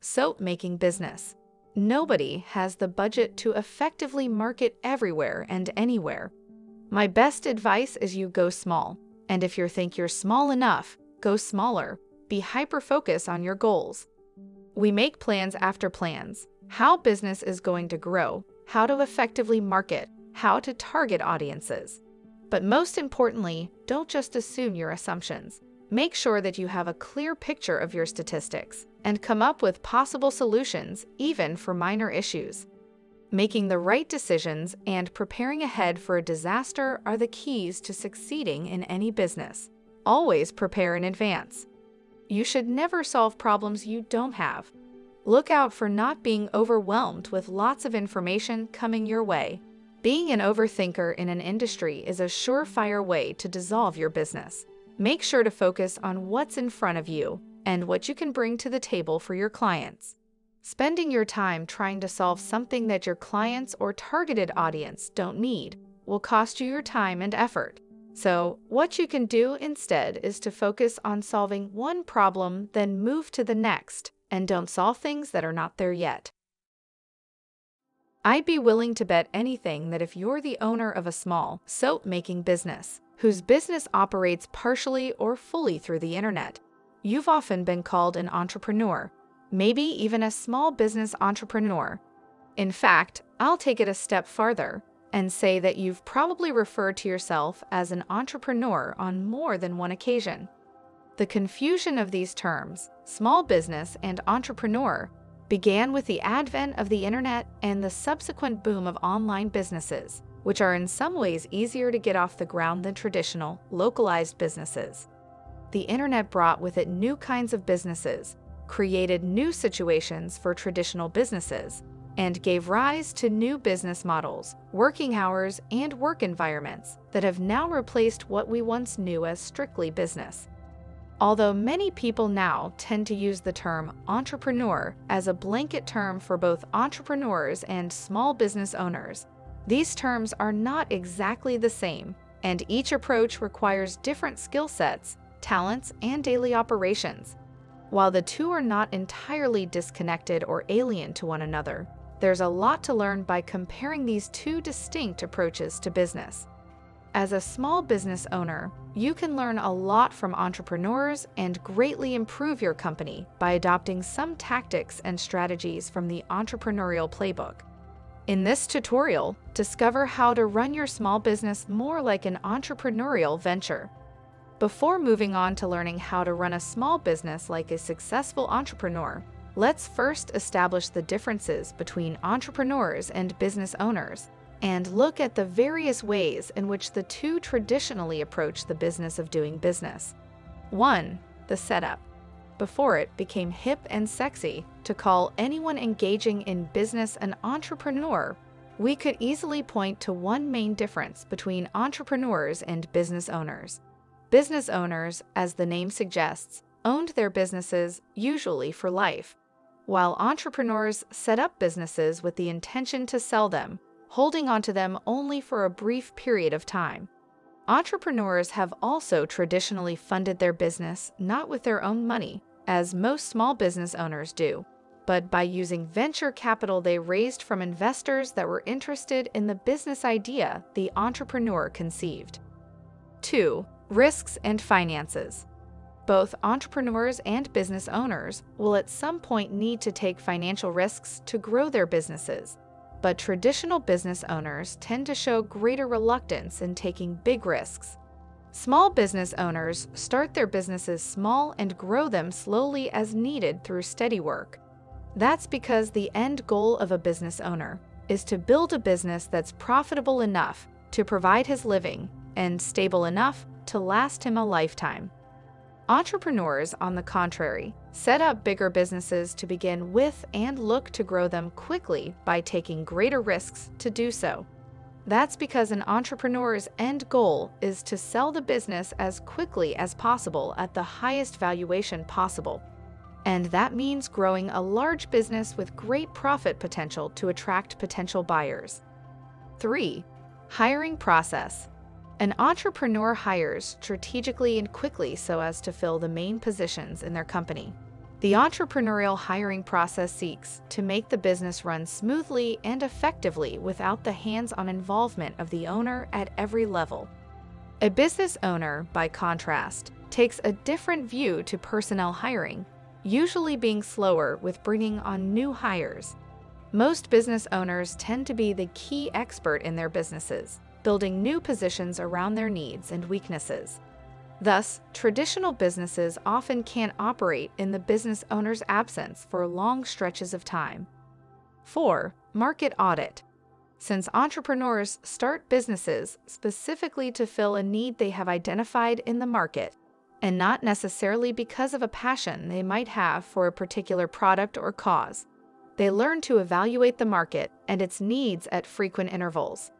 soap making business. Nobody has the budget to effectively market everywhere and anywhere. My best advice is you go small. And if you think you're small enough, go smaller. Be hyper focused on your goals. We make plans after plans how business is going to grow, how to effectively market, how to target audiences. But most importantly, don't just assume your assumptions. Make sure that you have a clear picture of your statistics and come up with possible solutions, even for minor issues. Making the right decisions and preparing ahead for a disaster are the keys to succeeding in any business. Always prepare in advance. You should never solve problems you don't have. Look out for not being overwhelmed with lots of information coming your way. Being an overthinker in an industry is a surefire way to dissolve your business. Make sure to focus on what's in front of you and what you can bring to the table for your clients. Spending your time trying to solve something that your clients or targeted audience don't need will cost you your time and effort. So, what you can do instead is to focus on solving one problem, then move to the next, and don't solve things that are not there yet. I'd be willing to bet anything that if you're the owner of a small soap making business, whose business operates partially or fully through the internet, you've often been called an entrepreneur maybe even a small business entrepreneur. In fact, I'll take it a step farther and say that you've probably referred to yourself as an entrepreneur on more than one occasion. The confusion of these terms, small business and entrepreneur, began with the advent of the internet and the subsequent boom of online businesses, which are in some ways easier to get off the ground than traditional, localized businesses. The internet brought with it new kinds of businesses created new situations for traditional businesses, and gave rise to new business models, working hours, and work environments that have now replaced what we once knew as strictly business. Although many people now tend to use the term entrepreneur as a blanket term for both entrepreneurs and small business owners, these terms are not exactly the same, and each approach requires different skill sets, talents, and daily operations. While the two are not entirely disconnected or alien to one another, there's a lot to learn by comparing these two distinct approaches to business. As a small business owner, you can learn a lot from entrepreneurs and greatly improve your company by adopting some tactics and strategies from the entrepreneurial playbook. In this tutorial, discover how to run your small business more like an entrepreneurial venture. Before moving on to learning how to run a small business like a successful entrepreneur, let's first establish the differences between entrepreneurs and business owners and look at the various ways in which the two traditionally approach the business of doing business. 1. The setup. Before it became hip and sexy to call anyone engaging in business an entrepreneur, we could easily point to one main difference between entrepreneurs and business owners. Business owners, as the name suggests, owned their businesses usually for life, while entrepreneurs set up businesses with the intention to sell them, holding onto them only for a brief period of time. Entrepreneurs have also traditionally funded their business not with their own money, as most small business owners do, but by using venture capital they raised from investors that were interested in the business idea the entrepreneur conceived. 2. Risks and finances. Both entrepreneurs and business owners will at some point need to take financial risks to grow their businesses, but traditional business owners tend to show greater reluctance in taking big risks. Small business owners start their businesses small and grow them slowly as needed through steady work. That's because the end goal of a business owner is to build a business that's profitable enough to provide his living and stable enough to last him a lifetime. Entrepreneurs, on the contrary, set up bigger businesses to begin with and look to grow them quickly by taking greater risks to do so. That's because an entrepreneur's end goal is to sell the business as quickly as possible at the highest valuation possible. And that means growing a large business with great profit potential to attract potential buyers. 3. Hiring process. An entrepreneur hires strategically and quickly so as to fill the main positions in their company. The entrepreneurial hiring process seeks to make the business run smoothly and effectively without the hands on involvement of the owner at every level. A business owner, by contrast, takes a different view to personnel hiring, usually being slower with bringing on new hires. Most business owners tend to be the key expert in their businesses, building new positions around their needs and weaknesses. Thus, traditional businesses often can't operate in the business owner's absence for long stretches of time. 4. Market audit. Since entrepreneurs start businesses specifically to fill a need they have identified in the market, and not necessarily because of a passion they might have for a particular product or cause, they learn to evaluate the market and its needs at frequent intervals.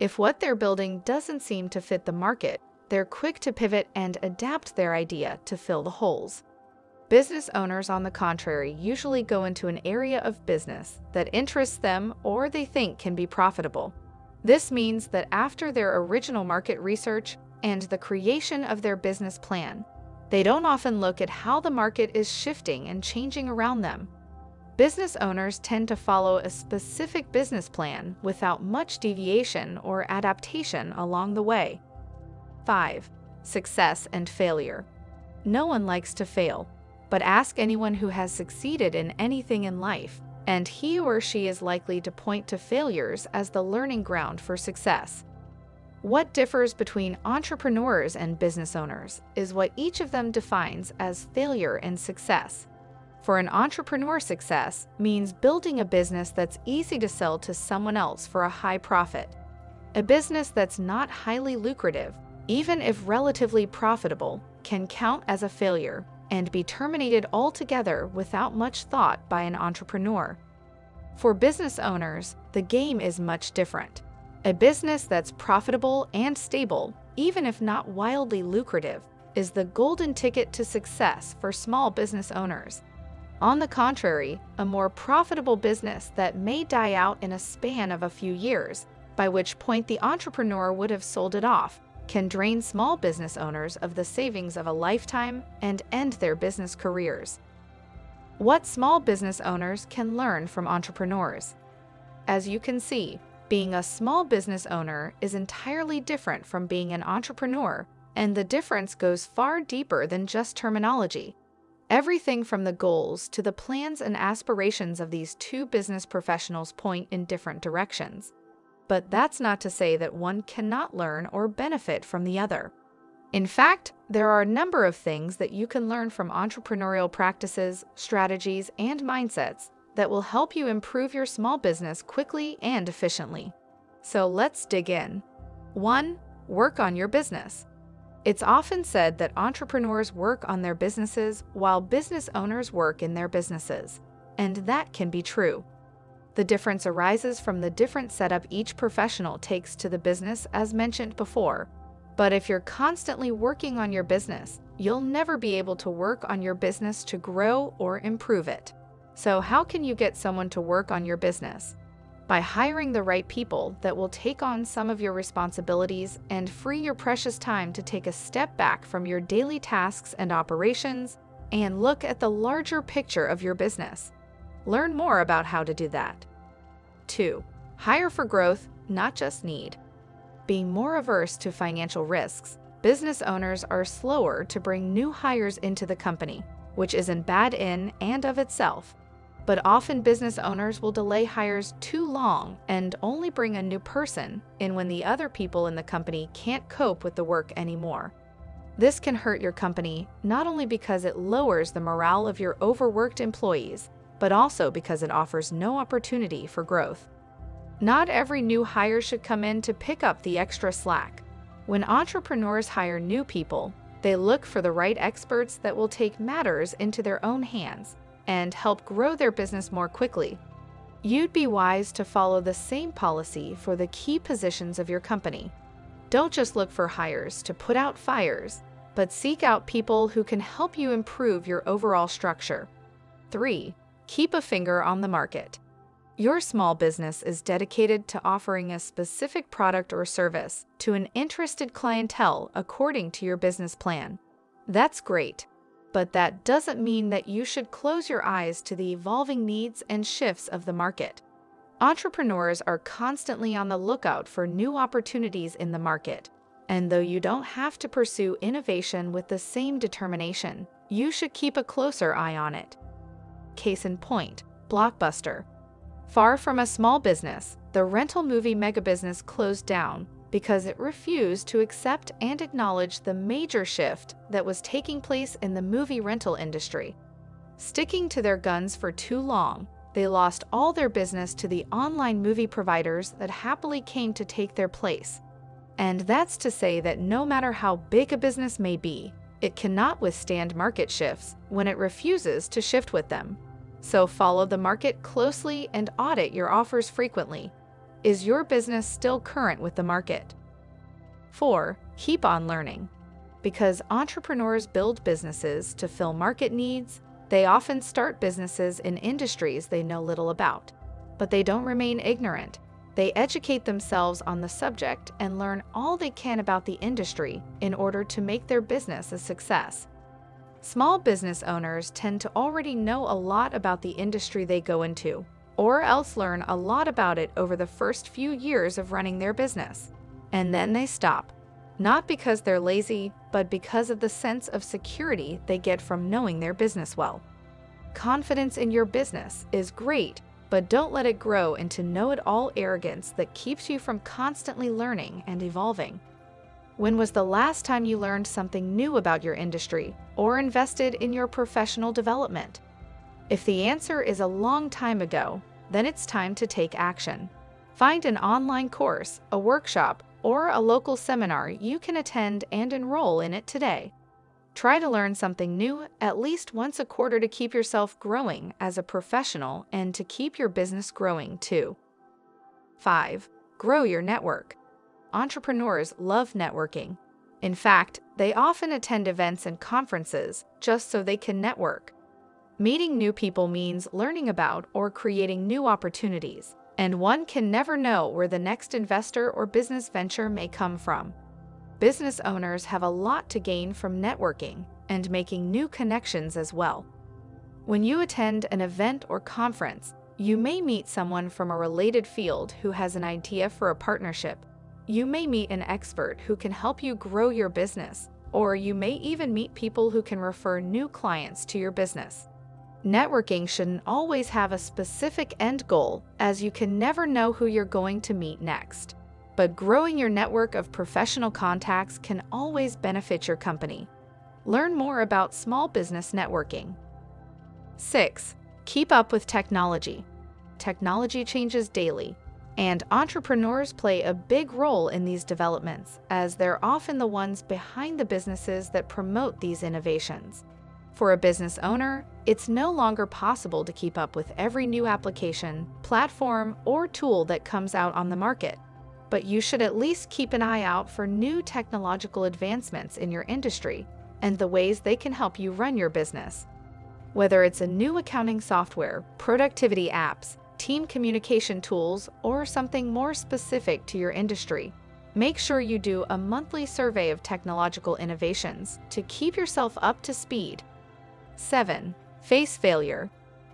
If what they're building doesn't seem to fit the market, they're quick to pivot and adapt their idea to fill the holes. Business owners, on the contrary, usually go into an area of business that interests them or they think can be profitable. This means that after their original market research and the creation of their business plan, they don't often look at how the market is shifting and changing around them. Business owners tend to follow a specific business plan without much deviation or adaptation along the way. 5. Success and failure. No one likes to fail, but ask anyone who has succeeded in anything in life, and he or she is likely to point to failures as the learning ground for success. What differs between entrepreneurs and business owners is what each of them defines as failure and success. For an entrepreneur, success means building a business that's easy to sell to someone else for a high profit. A business that's not highly lucrative even if relatively profitable, can count as a failure and be terminated altogether without much thought by an entrepreneur. For business owners, the game is much different. A business that's profitable and stable, even if not wildly lucrative, is the golden ticket to success for small business owners. On the contrary, a more profitable business that may die out in a span of a few years, by which point the entrepreneur would have sold it off, can drain small business owners of the savings of a lifetime and end their business careers. What small business owners can learn from entrepreneurs? As you can see, being a small business owner is entirely different from being an entrepreneur, and the difference goes far deeper than just terminology. Everything from the goals to the plans and aspirations of these two business professionals point in different directions but that's not to say that one cannot learn or benefit from the other. In fact, there are a number of things that you can learn from entrepreneurial practices, strategies, and mindsets that will help you improve your small business quickly and efficiently. So let's dig in. 1. Work on your business. It's often said that entrepreneurs work on their businesses while business owners work in their businesses, and that can be true. The difference arises from the different setup each professional takes to the business, as mentioned before. But if you're constantly working on your business, you'll never be able to work on your business to grow or improve it. So, how can you get someone to work on your business? By hiring the right people that will take on some of your responsibilities and free your precious time to take a step back from your daily tasks and operations and look at the larger picture of your business. Learn more about how to do that. 2. Hire for growth, not just need. Being more averse to financial risks, business owners are slower to bring new hires into the company, which isn't bad in and of itself. But often business owners will delay hires too long and only bring a new person in when the other people in the company can't cope with the work anymore. This can hurt your company not only because it lowers the morale of your overworked employees, but also because it offers no opportunity for growth. Not every new hire should come in to pick up the extra slack. When entrepreneurs hire new people, they look for the right experts that will take matters into their own hands and help grow their business more quickly. You'd be wise to follow the same policy for the key positions of your company. Don't just look for hires to put out fires, but seek out people who can help you improve your overall structure. 3 keep a finger on the market. Your small business is dedicated to offering a specific product or service to an interested clientele according to your business plan. That's great. but that doesn't mean that you should close your eyes to the evolving needs and shifts of the market. Entrepreneurs are constantly on the lookout for new opportunities in the market, and though you don't have to pursue innovation with the same determination, you should keep a closer eye on it. Case in point, Blockbuster. Far from a small business, the rental movie megabusiness closed down because it refused to accept and acknowledge the major shift that was taking place in the movie rental industry. Sticking to their guns for too long, they lost all their business to the online movie providers that happily came to take their place. And that's to say that no matter how big a business may be, it cannot withstand market shifts when it refuses to shift with them. So follow the market closely and audit your offers frequently is your business still current with the market? 4. Keep on learning. Because entrepreneurs build businesses to fill market needs, they often start businesses in industries they know little about. But they don't remain ignorant. They educate themselves on the subject and learn all they can about the industry in order to make their business a success. Small business owners tend to already know a lot about the industry they go into or else learn a lot about it over the first few years of running their business. And then they stop. Not because they're lazy, but because of the sense of security they get from knowing their business well. Confidence in your business is great, but don't let it grow into know it all arrogance that keeps you from constantly learning and evolving. When was the last time you learned something new about your industry or invested in your professional development? If the answer is a long time ago, then it's time to take action. Find an online course, a workshop, or a local seminar you can attend and enroll in it today. Try to learn something new at least once a quarter to keep yourself growing as a professional and to keep your business growing too. 5. Grow your network. Entrepreneurs love networking. In fact, they often attend events and conferences just so they can network. Meeting new people means learning about or creating new opportunities, and one can never know where the next investor or business venture may come from. Business owners have a lot to gain from networking and making new connections as well. When you attend an event or conference, you may meet someone from a related field who has an idea for a partnership. You may meet an expert who can help you grow your business, or you may even meet people who can refer new clients to your business. Networking shouldn't always have a specific end goal, as you can never know who you're going to meet next. But growing your network of professional contacts can always benefit your company. Learn more about small business networking. 6. Keep up with technology. Technology changes daily, and entrepreneurs play a big role in these developments, as they're often the ones behind the businesses that promote these innovations. For a business owner, it's no longer possible to keep up with every new application, platform, or tool that comes out on the market. But you should at least keep an eye out for new technological advancements in your industry and the ways they can help you run your business. Whether it's a new accounting software, productivity apps, team communication tools, or something more specific to your industry, make sure you do a monthly survey of technological innovations to keep yourself up to speed 7. Face failure.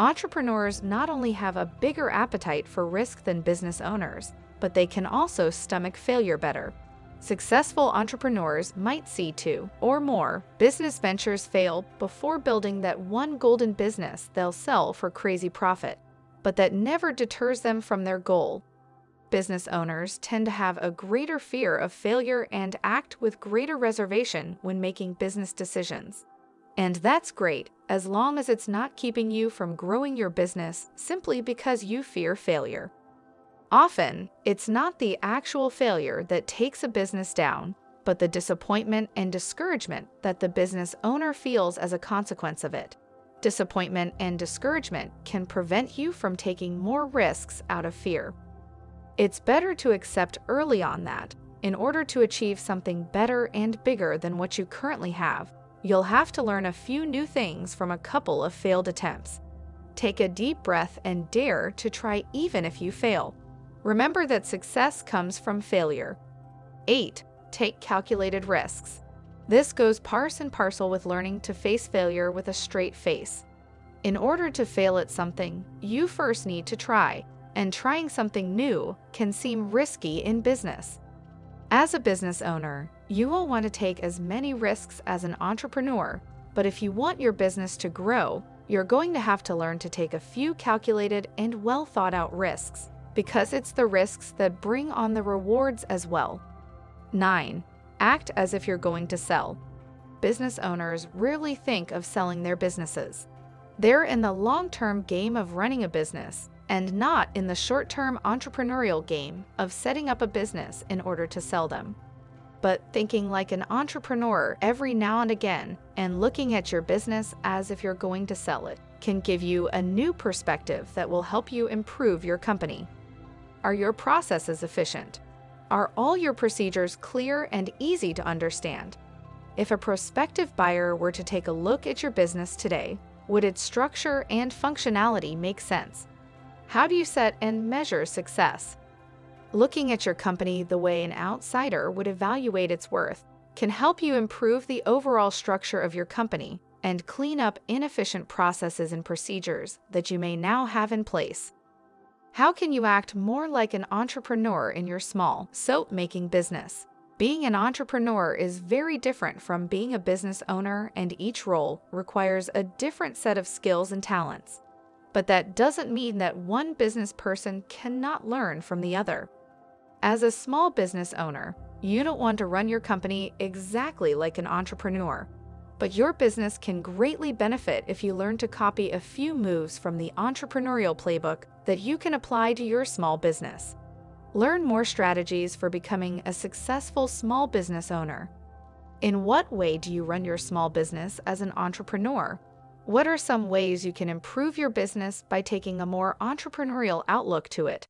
Entrepreneurs not only have a bigger appetite for risk than business owners, but they can also stomach failure better. Successful entrepreneurs might see two or more business ventures fail before building that one golden business they'll sell for crazy profit, but that never deters them from their goal. Business owners tend to have a greater fear of failure and act with greater reservation when making business decisions. And that's great, as long as it's not keeping you from growing your business simply because you fear failure. Often, it's not the actual failure that takes a business down, but the disappointment and discouragement that the business owner feels as a consequence of it. Disappointment and discouragement can prevent you from taking more risks out of fear. It's better to accept early on that, in order to achieve something better and bigger than what you currently have, You'll have to learn a few new things from a couple of failed attempts. Take a deep breath and dare to try even if you fail. Remember that success comes from failure. 8. Take calculated risks. This goes parse and parcel with learning to face failure with a straight face. In order to fail at something, you first need to try, and trying something new can seem risky in business. As a business owner, you will want to take as many risks as an entrepreneur, but if you want your business to grow, you're going to have to learn to take a few calculated and well thought out risks, because it's the risks that bring on the rewards as well. 9. Act as if you're going to sell. Business owners rarely think of selling their businesses. They're in the long term game of running a business and not in the short term entrepreneurial game of setting up a business in order to sell them. But thinking like an entrepreneur every now and again and looking at your business as if you're going to sell it can give you a new perspective that will help you improve your company. Are your processes efficient? Are all your procedures clear and easy to understand? If a prospective buyer were to take a look at your business today, would its structure and functionality make sense? How do you set and measure success? Looking at your company the way an outsider would evaluate its worth can help you improve the overall structure of your company and clean up inefficient processes and procedures that you may now have in place. How can you act more like an entrepreneur in your small soap making business? Being an entrepreneur is very different from being a business owner, and each role requires a different set of skills and talents. But that doesn't mean that one business person cannot learn from the other. As a small business owner, you don't want to run your company exactly like an entrepreneur, but your business can greatly benefit if you learn to copy a few moves from the entrepreneurial playbook that you can apply to your small business. Learn more strategies for becoming a successful small business owner. In what way do you run your small business as an entrepreneur? What are some ways you can improve your business by taking a more entrepreneurial outlook to it?